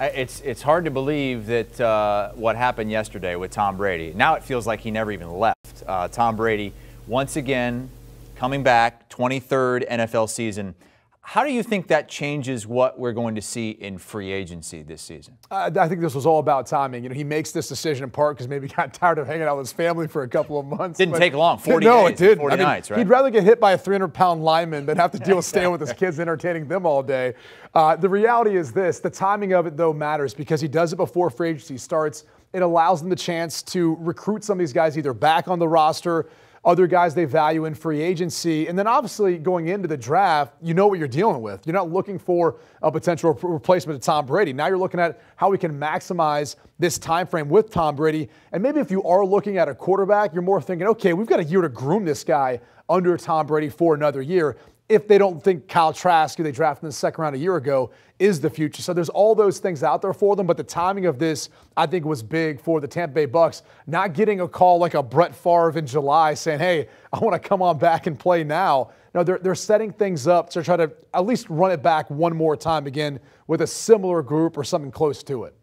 It's it's hard to believe that uh, what happened yesterday with Tom Brady. Now it feels like he never even left. Uh, Tom Brady once again coming back, 23rd NFL season. How do you think that changes what we're going to see in free agency this season? Uh, I think this was all about timing. You know, he makes this decision in part because maybe he got tired of hanging out with his family for a couple of months. Didn't take long, 40 no, days, it did. 40 I mean, nights, right? He'd rather get hit by a 300-pound lineman than have to deal with staying with his kids, entertaining them all day. Uh, the reality is this: the timing of it though matters because he does it before free agency starts. It allows them the chance to recruit some of these guys either back on the roster other guys they value in free agency. And then obviously going into the draft, you know what you're dealing with. You're not looking for a potential replacement of Tom Brady. Now you're looking at how we can maximize this time frame with Tom Brady. And maybe if you are looking at a quarterback, you're more thinking, okay, we've got a year to groom this guy under Tom Brady for another year if they don't think Kyle Trask, who they drafted in the second round a year ago, is the future. So there's all those things out there for them, but the timing of this, I think, was big for the Tampa Bay Bucs. Not getting a call like a Brett Favre in July saying, "Hey, I want to come on back and play now." No, they're they're setting things up to try to at least run it back one more time again with a similar group or something close to it.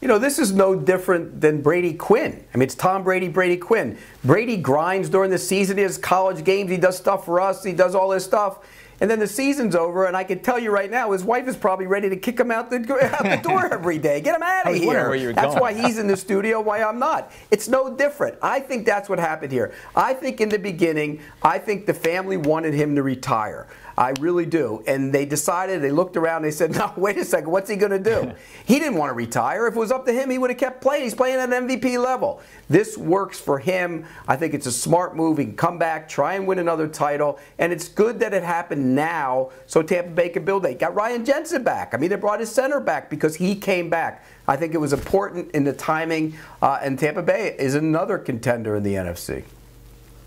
You know, this is no different than Brady Quinn. I mean, it's Tom Brady, Brady Quinn. Brady grinds during the season. He has college games. He does stuff for us. He does all this stuff. And then the season's over, and I can tell you right now, his wife is probably ready to kick him out the, out the door every day. Get him out of here. That's going. why he's in the studio, why I'm not. It's no different. I think that's what happened here. I think in the beginning, I think the family wanted him to retire. I really do. And they decided, they looked around, they said, no, wait a second, what's he going to do? he didn't want to retire. If it was up to him, he would have kept playing. He's playing at an MVP level. This works for him. I think it's a smart move. He can come back, try and win another title. And it's good that it happened now so Tampa Bay can build it. Got Ryan Jensen back. I mean, they brought his center back because he came back. I think it was important in the timing, uh, and Tampa Bay is another contender in the NFC.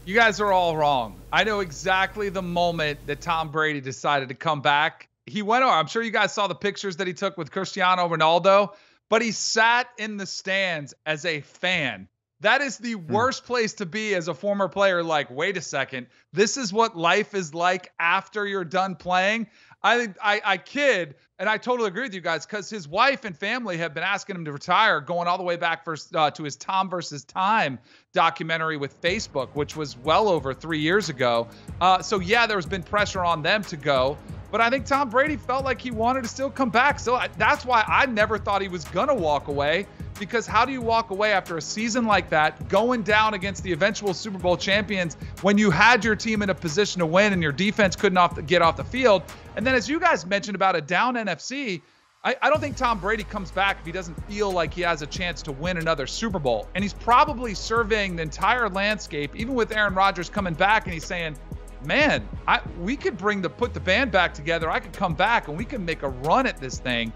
You guys are all wrong. I know exactly the moment that Tom Brady decided to come back. He went over. I'm sure you guys saw the pictures that he took with Cristiano Ronaldo, but he sat in the stands as a fan. That is the hmm. worst place to be as a former player. Like, wait a second, this is what life is like after you're done playing. I I, I kid, and I totally agree with you guys because his wife and family have been asking him to retire, going all the way back first uh, to his Tom versus Time documentary with Facebook, which was well over three years ago. Uh, so yeah, there's been pressure on them to go. But I think Tom Brady felt like he wanted to still come back. So I, that's why I never thought he was going to walk away because how do you walk away after a season like that, going down against the eventual Super Bowl champions when you had your team in a position to win and your defense couldn't off the, get off the field? And then, as you guys mentioned about a down NFC, I, I, don't think Tom Brady comes back if he doesn't feel like he has a chance to win another Super Bowl. And he's probably surveying the entire landscape, even with Aaron Rodgers coming back, and he's saying, man, I, we could bring the put the band back together. I could come back and we could make a run at this thing.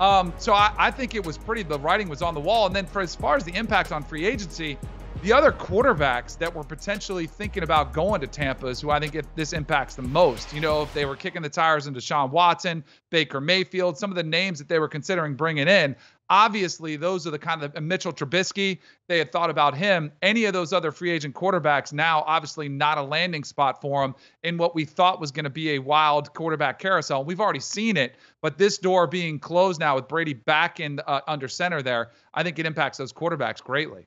Um, so I, I think it was pretty. The writing was on the wall. And then for as far as the impact on free agency, the other quarterbacks that were potentially thinking about going to Tampa is who I think this impacts the most. You know, if they were kicking the tires into Sean Watson, Baker Mayfield, some of the names that they were considering bringing in, obviously those are the kind of Mitchell Trubisky. They had thought about him. Any of those other free agent quarterbacks now, obviously not a landing spot for him in what we thought was going to be a wild quarterback carousel. We've already seen it, but this door being closed now with Brady back in uh, under center there, I think it impacts those quarterbacks greatly.